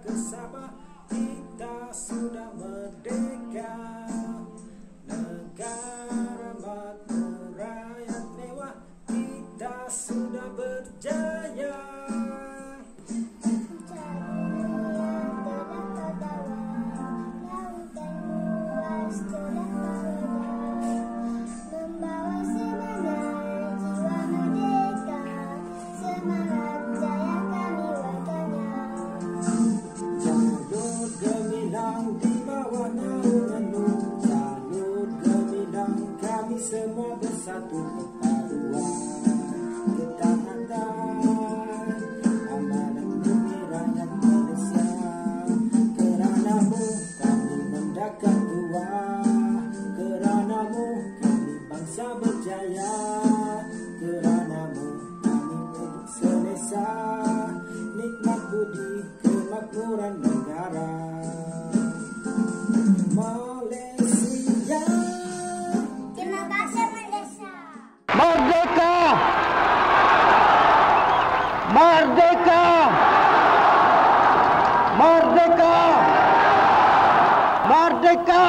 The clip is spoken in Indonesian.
sampailah ke Sabah Kita sudah merdeka Negara makmur rakyat mewah Kita sudah berjaya Membawa gemilang di bawah naunganmu Jalur gemilang kami semua bersatu. Kepaduan Ketaatan amanat demi rakyat Malaysia. Keranamu kami mendakat tua Keranamu kami bangsa berjaya. Keranamu kami milik selesa Nikmat budi kemakmuran negara Merdeka! Merdeka! Merdeka!